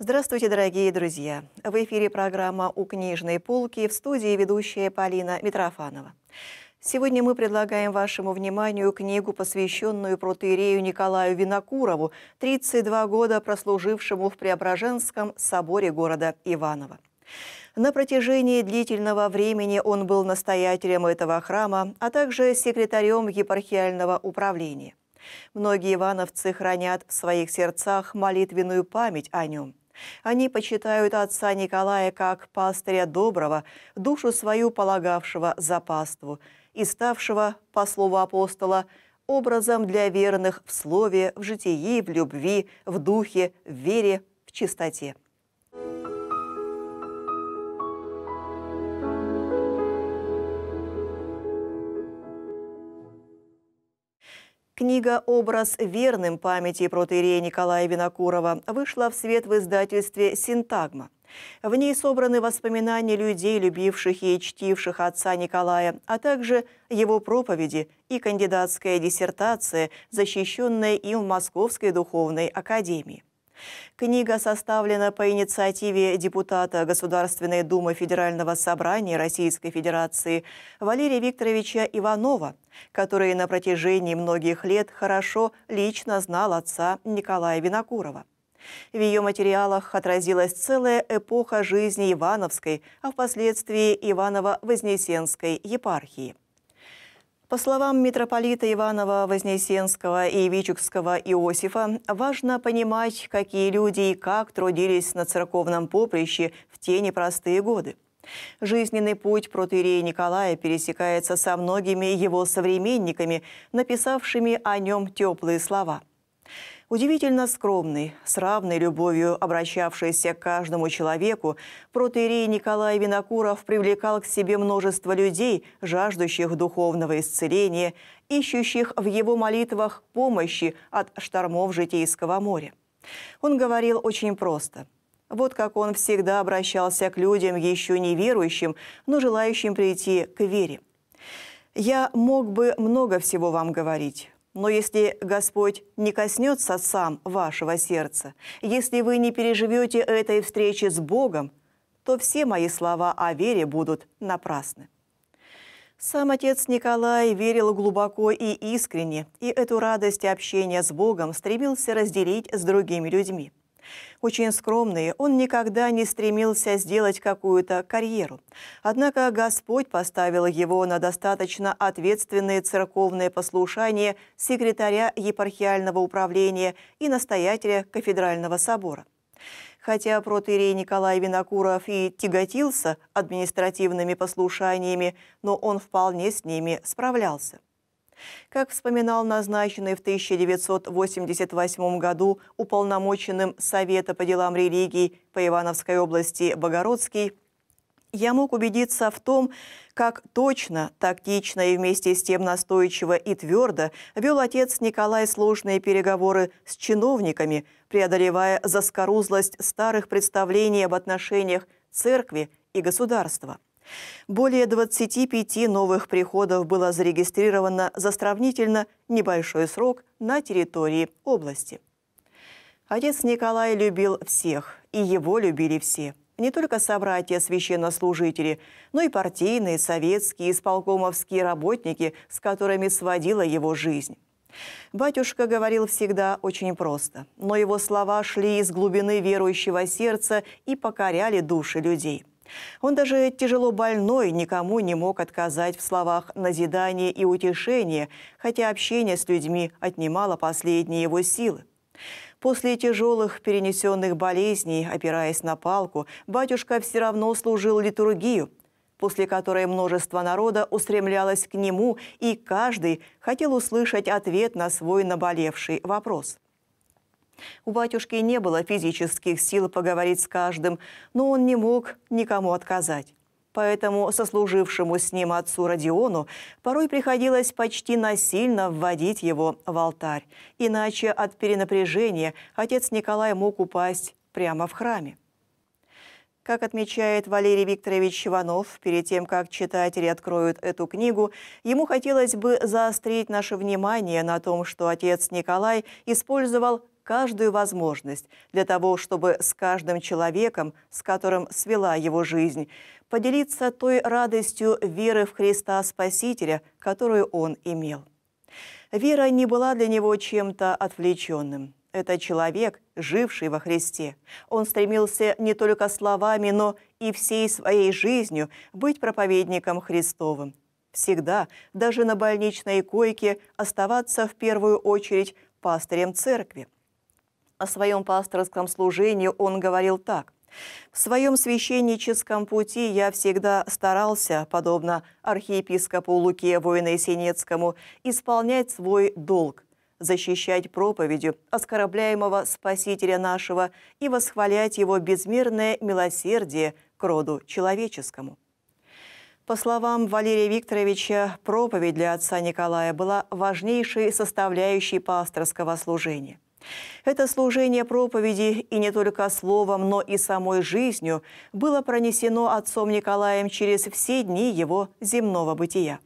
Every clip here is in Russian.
Здравствуйте, дорогие друзья! В эфире программа «У книжной полки» в студии ведущая Полина Митрофанова. Сегодня мы предлагаем вашему вниманию книгу, посвященную протеерею Николаю Винокурову, 32 года прослужившему в Преображенском соборе города Иваново. На протяжении длительного времени он был настоятелем этого храма, а также секретарем епархиального управления. Многие ивановцы хранят в своих сердцах молитвенную память о нем – они почитают отца Николая как пастыря доброго, душу свою полагавшего за паству и ставшего, по слову апостола, образом для верных в слове, в житии, в любви, в духе, в вере, в чистоте. Книга «Образ верным памяти протеерея Николая Винокурова» вышла в свет в издательстве «Синтагма». В ней собраны воспоминания людей, любивших и чтивших отца Николая, а также его проповеди и кандидатская диссертация, защищенная им в Московской духовной академии. Книга составлена по инициативе депутата Государственной Думы Федерального собрания Российской Федерации Валерия Викторовича Иванова, который на протяжении многих лет хорошо лично знал отца Николая Винокурова. В ее материалах отразилась целая эпоха жизни Ивановской, а впоследствии Иваново-Вознесенской епархии – по словам митрополита Иванова Вознесенского и Вичугского Иосифа, важно понимать, какие люди и как трудились на церковном поприще в те непростые годы. Жизненный путь протеерея Николая пересекается со многими его современниками, написавшими о нем теплые слова – Удивительно скромный, с равной любовью обращавшийся к каждому человеку, протеерей Николай Винокуров привлекал к себе множество людей, жаждущих духовного исцеления, ищущих в его молитвах помощи от штормов житейского моря. Он говорил очень просто. Вот как он всегда обращался к людям, еще не верующим, но желающим прийти к вере. «Я мог бы много всего вам говорить, но если Господь не коснется сам вашего сердца, если вы не переживете этой встречи с Богом, то все мои слова о вере будут напрасны. Сам отец Николай верил глубоко и искренне, и эту радость общения с Богом стремился разделить с другими людьми. Очень скромный, он никогда не стремился сделать какую-то карьеру. Однако Господь поставил его на достаточно ответственное церковное послушание секретаря епархиального управления и настоятеля кафедрального собора. Хотя протеерей Николай Винокуров и тяготился административными послушаниями, но он вполне с ними справлялся. Как вспоминал назначенный в 1988 году уполномоченным Совета по делам религий по Ивановской области Богородский, я мог убедиться в том, как точно, тактично и вместе с тем настойчиво и твердо вел отец Николай сложные переговоры с чиновниками, преодолевая заскорузлость старых представлений об отношениях церкви и государства. Более 25 новых приходов было зарегистрировано за сравнительно небольшой срок на территории области. Отец Николай любил всех, и его любили все. Не только собратья-священнослужители, но и партийные, советские, исполкомовские работники, с которыми сводила его жизнь. Батюшка говорил всегда очень просто, но его слова шли из глубины верующего сердца и покоряли души людей – он даже тяжело больной никому не мог отказать в словах назидания и утешения, хотя общение с людьми отнимало последние его силы. После тяжелых перенесенных болезней, опираясь на палку, батюшка все равно служил литургию, после которой множество народа устремлялось к нему, и каждый хотел услышать ответ на свой наболевший вопрос. У батюшки не было физических сил поговорить с каждым, но он не мог никому отказать. Поэтому сослужившему с ним отцу Родиону порой приходилось почти насильно вводить его в алтарь. Иначе от перенапряжения отец Николай мог упасть прямо в храме. Как отмечает Валерий Викторович Иванов, перед тем, как читатели откроют эту книгу, ему хотелось бы заострить наше внимание на том, что отец Николай использовал каждую возможность для того, чтобы с каждым человеком, с которым свела его жизнь, поделиться той радостью веры в Христа Спасителя, которую он имел. Вера не была для него чем-то отвлеченным. Это человек, живший во Христе. Он стремился не только словами, но и всей своей жизнью быть проповедником Христовым. Всегда, даже на больничной койке, оставаться в первую очередь пастырем церкви. О своем пасторском служении он говорил так. В своем священническом пути я всегда старался, подобно архиепископу Луке Воино-Синецкому, исполнять свой долг, защищать проповедью оскорбляемого Спасителя нашего и восхвалять Его безмерное милосердие к роду человеческому. По словам Валерия Викторовича, проповедь для отца Николая была важнейшей составляющей пасторского служения. Это служение проповеди и не только словом, но и самой жизнью было пронесено отцом Николаем через все дни его земного бытия.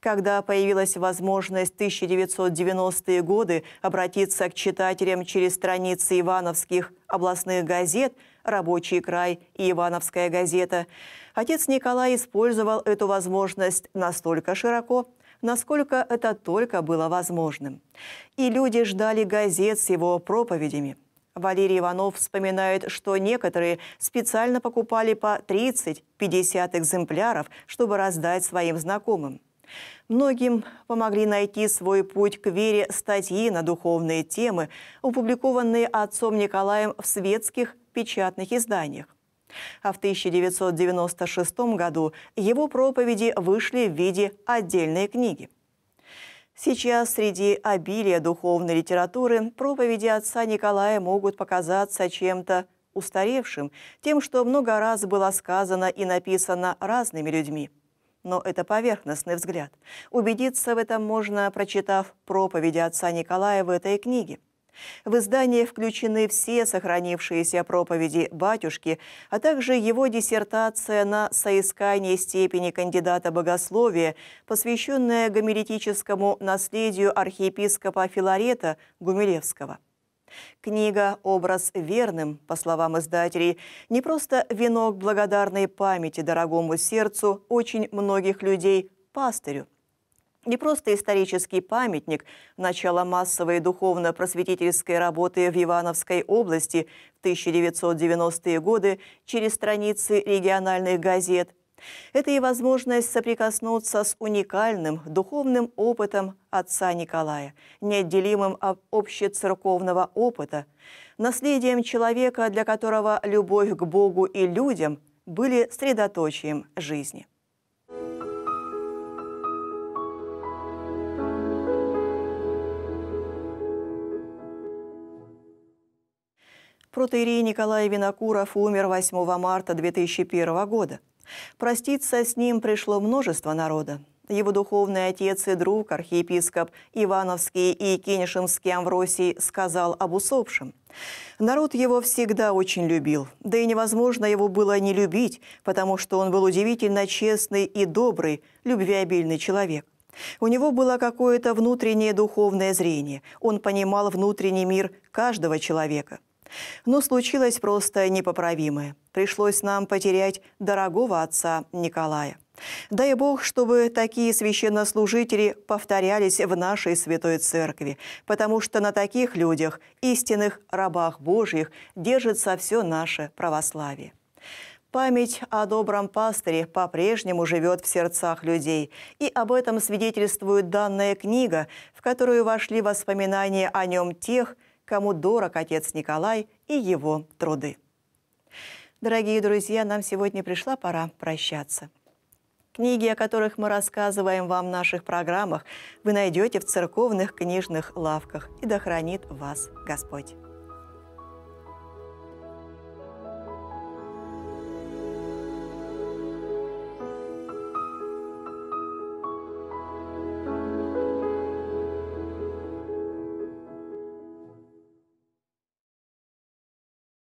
Когда появилась возможность в 1990-е годы обратиться к читателям через страницы ивановских областных газет «Рабочий край» и «Ивановская газета», отец Николай использовал эту возможность настолько широко, насколько это только было возможным. И люди ждали газет с его проповедями. Валерий Иванов вспоминает, что некоторые специально покупали по 30-50 экземпляров, чтобы раздать своим знакомым. Многим помогли найти свой путь к вере статьи на духовные темы, опубликованные отцом Николаем в светских печатных изданиях. А в 1996 году его проповеди вышли в виде отдельной книги. Сейчас среди обилия духовной литературы проповеди отца Николая могут показаться чем-то устаревшим, тем, что много раз было сказано и написано разными людьми но это поверхностный взгляд. Убедиться в этом можно, прочитав проповеди отца Николая в этой книге. В издание включены все сохранившиеся проповеди батюшки, а также его диссертация на соискание степени кандидата богословия, посвященная гомилетическому наследию архиепископа Филарета Гумилевского. Книга «Образ верным», по словам издателей, не просто венок благодарной памяти дорогому сердцу очень многих людей пастырю, не просто исторический памятник начала массовой духовно-просветительской работы в Ивановской области в 1990-е годы через страницы региональных газет, это и возможность соприкоснуться с уникальным духовным опытом отца Николая, неотделимым от общецерковного опыта, наследием человека, для которого любовь к Богу и людям были средоточием жизни. Протеерей Николай Винокуров умер 8 марта 2001 года. Проститься с ним пришло множество народа. Его духовный отец и друг, архиепископ Ивановский и Кенишемский Амвросий сказал об усопшем. Народ его всегда очень любил, да и невозможно его было не любить, потому что он был удивительно честный и добрый, любвеобильный человек. У него было какое-то внутреннее духовное зрение. Он понимал внутренний мир каждого человека – но случилось просто непоправимое. Пришлось нам потерять дорогого отца Николая. Дай Бог, чтобы такие священнослужители повторялись в нашей Святой Церкви, потому что на таких людях, истинных рабах Божьих, держится все наше православие. Память о добром пастыре по-прежнему живет в сердцах людей, и об этом свидетельствует данная книга, в которую вошли воспоминания о нем тех, кому дорог отец Николай и его труды. Дорогие друзья, нам сегодня пришла пора прощаться. Книги, о которых мы рассказываем вам в наших программах, вы найдете в церковных книжных лавках. И да хранит вас Господь.